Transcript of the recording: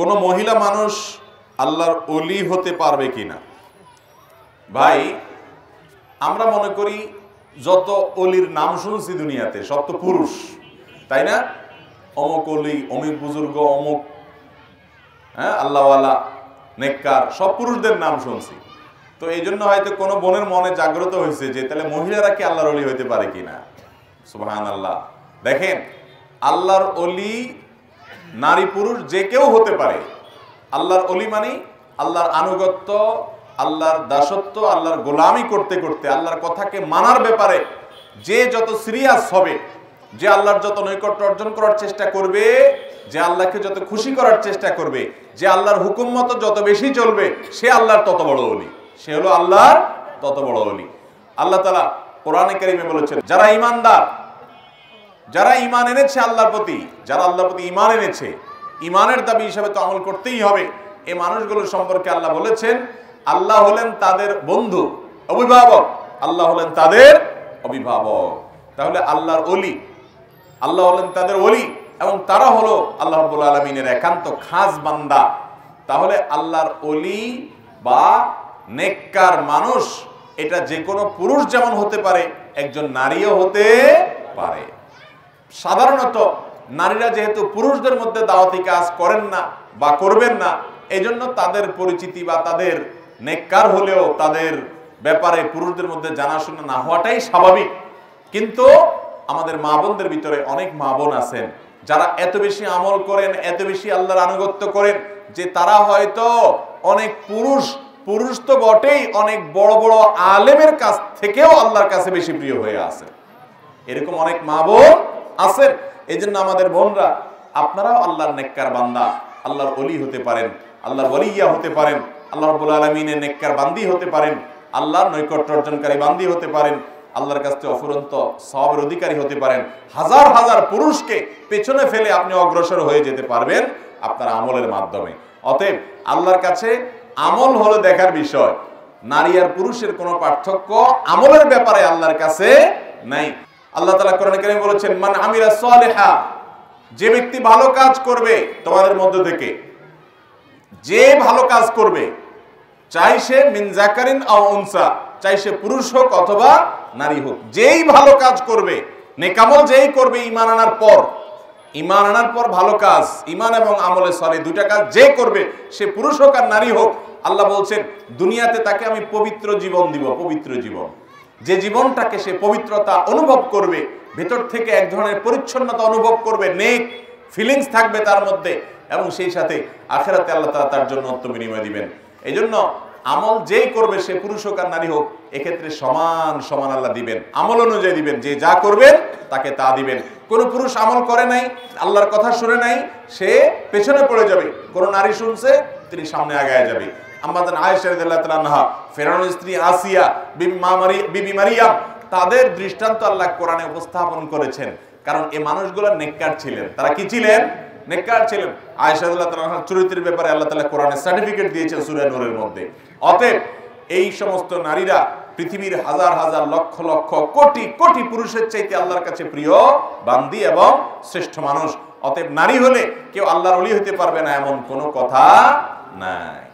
কোনো মহিলা মানুষ আল্লাহর অলি হতে পারবে কিনা? ভাই আমরা মনে করি যত অলির নাম শুনছি দুনিয়াতে সব তো পুরুষ তাই না? অমুক অলি অমুক বুজুর্গ অমুক হ্যাঁ আল্লাহওয়ালা নেককার সব পুরুষদের নাম শুনছি। তো এই জন্য হয়তো কোনো বোনের মনে জাগ্রত হয়েছে যে তাহলে মহিলারা কি আল্লাহর অলি হইতে পারে কি কিনা? সুবহান আল্লাহ দেখেন আল্লাহর অলি নারী পুরুষ যে কেউ হতে পারে। আল্লাহর অলি মানে আল্লাহর আনুগত্য, আল্লাহর দাসত্ব, আল্লাহর গোলামি করতে করতে, আল্লাহর কথাকে মানার ব্যাপারে যে যত সিরিয়াস হবে, যে আল্লাহর যত নৈকট্য অর্জন করার চেষ্টা করবে, যে আল্লাহকে যত খুশি করার চেষ্টা করবে, যে আল্লাহর হুকুম মতো যত বেশি চলবে, সে আল্লাহর তত বড় অলি। সে হলো আল্লাহর তত বড় অলি। আল্লাহ তালা কোরআনে কারিমে বলেছেন, যারা ইমানদার যারা ইমান এনেছে আল্লাহর প্রতি, যারা আল্লাহর প্রতি ইমান এনেছে ইমানের দাবি হিসাবে তো আমল করতেই হবে। এই মানুষগুলোর সম্পর্কে আল্লাহ বলেছেন, আল্লাহ হলেন তাদের বন্ধু, অভিভাবক। আল্লাহ হলেন তাদের অভিভাবক। তাহলে আল্লাহর অলি আল্লাহ হলেন তাদের অলি এবং তারা হলো আল্লাহ রব্বুল আলমিনের একান্ত খাস বান্দা। তাহলে আল্লাহর অলি বা নেককার মানুষ, এটা যে কোনো পুরুষ যেমন হতে পারে, একজন নারীও হতে পারে। সাধারণত নারীরা যেহেতু পুরুষদের মধ্যে দাওয়াতি কাজ করেন না বা করবেন না, এজন্য তাদের পরিচিতি বা তাদের নেককার হলেও তাদের ব্যাপারে পুরুষদের মধ্যে জানাশোনা না হওয়াটাই স্বাভাবিক। কিন্তু আমাদের মা বোনদের ভিতরে অনেক মা বোন আছেন, যারা এত বেশি আমল করেন, এত বেশি আল্লাহর আনুগত্য করেন যে তারা হয়তো অনেক পুরুষ পুরুষ তো বটেই অনেক বড় বড় আলেমের কাছ থেকেও আল্লাহর কাছে বেশি প্রিয় হয়ে আছে। এরকম অনেক মা বোন আছেন এই জন্য আমাদের বোনরা, আপনারাও আল্লাহর নেককার বান্দা। আল্লাহর অলি হতে পারেন, আল্লাহর ওলিয়া হতে পারেন, আল্লাহ রব্বুল আলমিনের নেককার বান্দি হতে পারেন, আল্লাহর নৈকট্য অর্জনকারী বান্দি হতে পারেন, আল্লাহর কাছ অফুরন্ত সবের অধিকারী হতে পারেন। হাজার হাজার পুরুষকে পেছনে ফেলে আপনি অগ্রসর হয়ে যেতে পারবেন আপনার আমলের মাধ্যমে। অতএব আল্লাহর কাছে আমল হলো দেখার বিষয়। নারী আর পুরুষের কোনো পার্থক্য আমলের ব্যাপারে আল্লাহর কাছে নাই। আল্লাহ তালা কোরআন কারিমে বলেছেন, মান আমিরা সালেহা যে ব্যক্তি ভালো কাজ করবে তোমাদের মধ্য থেকে, যে ভালো কাজ করবে, চাই সে মিন জাকারিন আও উনসা, চাই সে পুরুষ হোক অথবা নারী হোক, যেই ভালো কাজ করবে, নেকামল যেই করবে ইমান আনার পর ইমান আনার পর ভালো কাজ ইমান এবং আমলে সরে দুইটা কাজ যে করবে, সে পুরুষ হোক আর নারী হোক, আল্লাহ বলছেন, দুনিয়াতে তাকে আমি পবিত্র জীবন দিব, পবিত্র জীবন। যে জীবনটাকে সে পবিত্রতা অনুভব করবে, ভেতর থেকে এক ধরনের পরিচ্ছন্নতা অনুভব করবে, নেক ফিলিংস থাকবে তার মধ্যে এবং সেই সাথে আখেরাতে আল্লাহ তাআলা তার জন্য উত্তম বিনিময় দিবেন। এই জন্য আমল যেই করবে সে পুরুষ হোক আর নারী হোক, এক্ষেত্রে সমান সমান আল্লাহ দিবেন। আমল অনুযায়ী দিবেন, যে যা করবেন তাকে তা দিবেন। কোন পুরুষ আমল করে নাই, আল্লাহর কথা শুনে নাই, সে পেছনে পড়ে যাবে। কোনো নারী শুনছে, তিনি সামনে আগায় যাবে। আমাদের আয়েশা রাদিয়াল্লাহু তাআলা আনহা, ফেরাউনের স্ত্রী আসিয়া, বিবি মারিয়াম, তাদের দৃষ্টান্ত আল্লাহ কোরআনে উপস্থাপন করেছেন। কারণ এই মানুষগুলো নেককার ছিলেন। তারা কি ছিলেন? নেককার ছিলেন। আয়েশা রাদিয়াল্লাহু তাআলা চরিত্রের ব্যাপারে আল্লাহ তাআলা কোরআনে সার্টিফিকেট দিয়েছেন সূরা নূরের মধ্যে। অতএব এই সমস্ত নারীরা পৃথিবীর হাজার হাজার লক্ষ লক্ষ কোটি কোটি পুরুষের চাইতে আল্লাহর কাছে প্রিয়, বান্দি এবং শ্রেষ্ঠ মানুষ। অতএব নারী হলে কেউ আল্লাহর অলি হতে পারবে না, এমন কোনো কথা নাই।